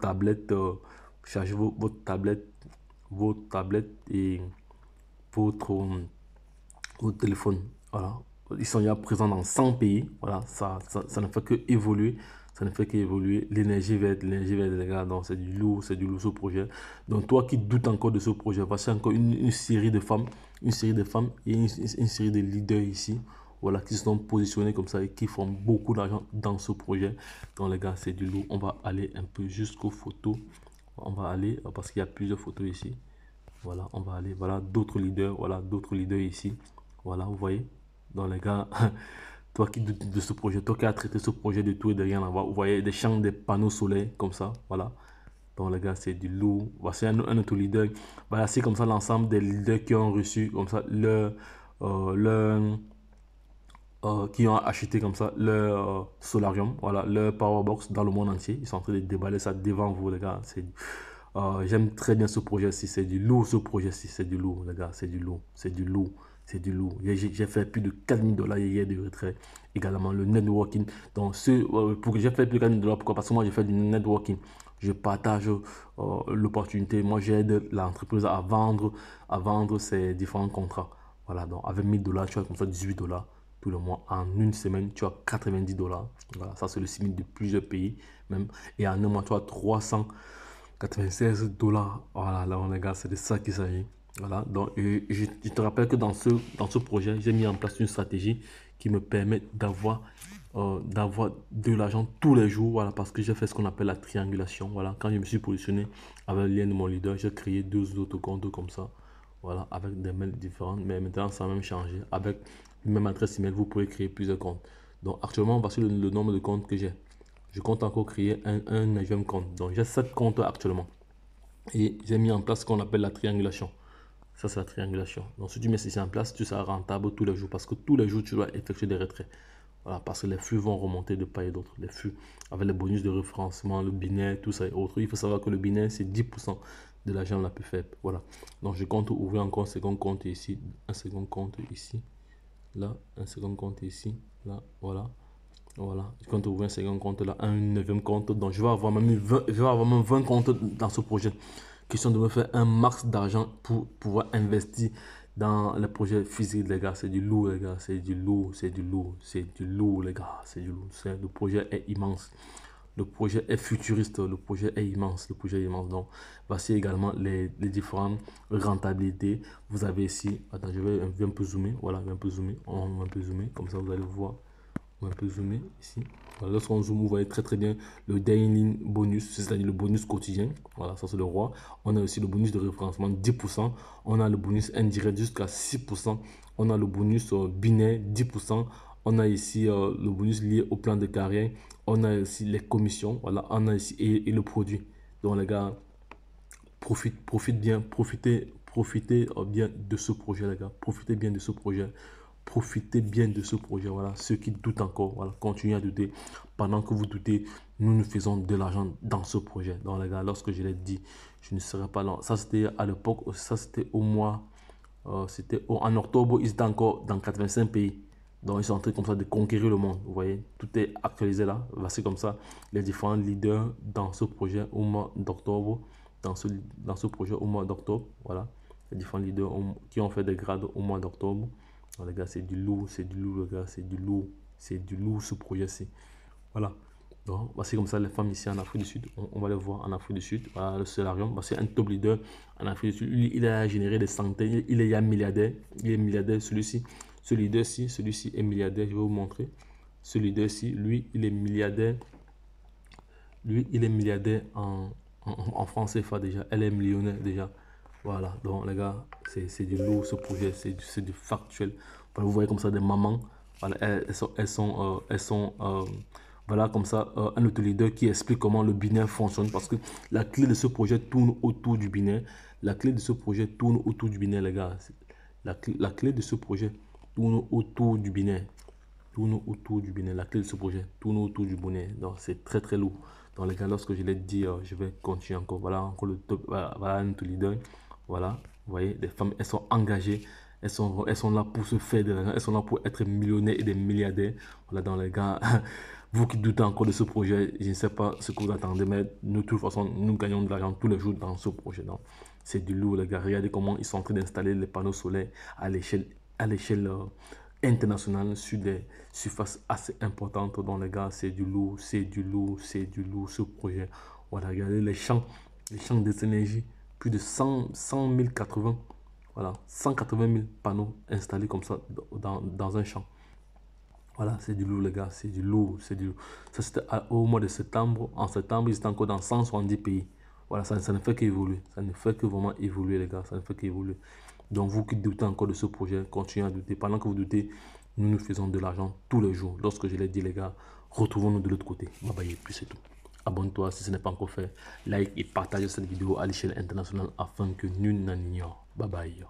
tablette, euh, chargez votre tablette, votre tablette et votre, votre téléphone. Voilà. Ils sont déjà présents dans 100 pays. Voilà, ça, ça, ne fait que évoluer. Ça ne fait qu'évoluer. L'énergie verte, l'énergie verte, les gars, donc c'est du lourd, c'est du lourd ce projet. Donc toi qui doutes encore de ce projet, voici encore une, série de femmes, une série de femmes et une série de leaders ici voilà, qui sont positionnés comme ça et qui font beaucoup d'argent dans ce projet. Donc les gars, c'est du lourd. On va aller un peu jusqu'aux photos. On va aller, parce qu'il y a plusieurs photos ici. Voilà, on va aller, voilà, d'autres leaders, voilà, d'autres leaders ici. Voilà, vous voyez. Donc les gars, toi qui doutes de ce projet, toi qui as traité ce projet de tout et de rien là vous voyez des champs, des panneaux solaires comme ça, voilà. Donc les gars, c'est du lourd. Voici un, un, autre leader. Voilà, c'est comme ça l'ensemble des leaders qui ont reçu comme ça leur, euh, leur euh, qui ont acheté comme ça leur euh, solarium, voilà, leur powerbox dans le monde entier. Ils sont en train de déballer ça devant vous, les gars. Euh, J'aime très bien ce projet-ci. C'est du lourd, ce projet-ci. C'est du lourd, les gars. C'est du lourd. C'est du lourd. C'est du lourd. J'ai fait plus de 4000 dollars hier de retrait. Également, le networking. Donc, ce, pour j'ai fait plus de 4000 dollars, pourquoi? Parce que moi, j'ai fait du networking. Je partage l'opportunité. Moi, j'aide l'entreprise à vendre, à vendre ses différents contrats. Voilà, donc avec 1000 dollars, tu as comme ça 18 dollars le mois. En une semaine, tu as 90 dollars. Voilà, ça c'est le signe de plusieurs pays même. Et en un mois, tu as 396 dollars. Voilà, là, les gars, c'est de ça qu'il s'agit. Voilà, donc je, te rappelle que dans ce, dans ce projet, j'ai mis en place une stratégie qui me permet d'avoir euh, d'avoir de l'argent tous les jours. Voilà, parce que j'ai fait ce qu'on appelle la triangulation. Voilà, quand je me suis positionné avec le lien de mon leader, j'ai créé deux autres comptes comme ça. Voilà, avec des mails différents. Mais maintenant, ça a même changé. Avec même adresse email, vous pouvez créer plusieurs comptes. Donc actuellement, voici le, le nombre de comptes que j'ai. Je compte encore créer un, un neuvième compte. Donc j'ai 7 comptes actuellement. Et j'ai mis en place ce qu'on appelle la triangulation. Ça, c'est la triangulation. Donc si tu mets ceci en place, tu seras rentable tous les jours. Parce que tous les jours, tu dois effectuer des retraits. Voilà, parce que les flux vont remonter de part et d'autre. Les flux, avec les bonus de référencement, le binaire, tout ça et autres. Il faut savoir que le binaire, c'est 10% de l'argent la plus faible. Voilà. Donc, je compte ouvrir encore un second compte ici, un second compte ici, là, un second compte ici, là, voilà. Voilà, je compte ouvrir un second compte là, un neuvième compte. Donc, je vais avoir même 20, je vais avoir même 20 comptes dans ce projet. Question de me faire un max d'argent pour pouvoir investir dans les projets physiques, les gars. C'est du lourd, les gars. C'est du lourd, c'est du lourd, c'est du lourd, les gars. C'est du lourd. Le projet est immense. Le projet est futuriste, le projet est immense, le projet est immense. Donc, voici également les, les différentes rentabilités. Vous avez ici, attends, je vais un, peu zoomer, voilà, un peu zoomer, on va un peu zoomer, comme ça vous allez voir. On va un peu zoomer ici. Lorsqu'on zoome, vous voyez très très bien le daily bonus, c'est-à-dire le bonus quotidien. Voilà, ça c'est le roi. On a aussi le bonus de référencement 10%. On a le bonus indirect jusqu'à 6%. On a le bonus euh, binaire 10%. On a ici euh, le bonus lié au plan de carrière. On a ici les commissions. Voilà, on a ici et, le produit. Donc les gars, profite, profite bien, profitez, profitez euh, bien de ce projet les gars. Profitez bien de ce projet. Profitez bien de ce projet. Voilà, ceux qui doutent encore, voilà, continuez à douter. Pendant que vous doutez, nous nous faisons de l'argent dans ce projet. Donc les gars, lorsque je l'ai dit, je ne serai pas là. Ça c'était à l'époque, ça c'était au mois, euh, c'était en octobre, ils étaient encore dans 85 pays. Donc, ils sont en train comme ça de conquérir le monde. Vous voyez, tout est actualisé là. Voici comme ça les différents leaders dans ce projet au mois d'octobre. Dans ce, dans ce projet au mois d'octobre. Voilà. Les différents leaders qui ont fait des grades au mois d'octobre. Les gars, c'est du lourd, c'est du lourd, les gars, c'est du lourd. C'est du lourd ce projet-ci. Voilà. Donc, voici comme ça les femmes ici en Afrique du Sud. On, va les voir en Afrique du Sud. Voilà le solarium. C'est un top leader en Afrique du Sud. il a généré des centaines. Il est milliardaire. Il est milliardaire celui-ci. Ce leader-ci, celui-ci est milliardaire. Je vais vous montrer. Ce leader-ci, lui, il est milliardaire. Lui, il est milliardaire en, en, en déjà. Elle est millionnaire déjà. Voilà, donc les gars, c'est du lourd ce projet, c'est du, factuel. vous voyez comme ça des mamans, voilà, elles, sont, elles sont, elles sont euh, euh, voilà comme ça, euh, un autre leader qui explique comment le binaire fonctionne parce que la clé de ce projet tourne autour du binaire. La clé de ce projet tourne autour du binaire, les gars. La, la clé de ce projet tourne autour du binaire. Tourne autour du binaire. La clé de ce projet tourne autour du binaire. Donc, c'est très, très lourd. Dans les cas, lorsque je l'ai dit, euh, je vais continuer encore. Voilà, encore le top. Voilà, voilà notre leader. Voilà, vous voyez, les femmes, elles sont engagées. elles sont, elles sont là pour se faire de l'argent, elles sont là pour être millionnaires et des milliardaires. Voilà, dans les gars, vous qui doutez encore de ce projet, je ne sais pas ce que vous attendez, mais de toute façon, nous gagnons de l'argent tous les jours dans ce projet. C'est du lourd, les gars. Regardez comment ils sont en train d'installer les panneaux solaires à l'échelle à l'échelle euh, internationale sur des surfaces assez importantes. Donc les gars, c'est du lourd, c'est du lourd, c'est du lourd ce projet. Voilà, regardez les champs, les champs d'énergie, plus de 100, 100 080, voilà, 180 000 panneaux installés comme ça dans, dans un champ. Voilà, c'est du lourd, les gars, c'est du lourd, c'est du Ça, c'était au mois de septembre. En septembre, ils étaient encore dans 170 pays. Voilà, ça, ça ne fait qu'évoluer. Ça ne fait que vraiment évoluer, les gars. Ça ne fait qu'évoluer. Donc, vous qui doutez encore de ce projet, continuez à douter. Pendant que vous doutez, nous nous faisons de l'argent tous les jours. Lorsque je l'ai dit, les gars, retrouvons-nous de l'autre côté. Bye bye, et puis c'est tout. Abonne-toi si ce n'est pas encore fait. Like et partage cette vidéo à l'échelle internationale afin que nul n'en ignore. Bye bye.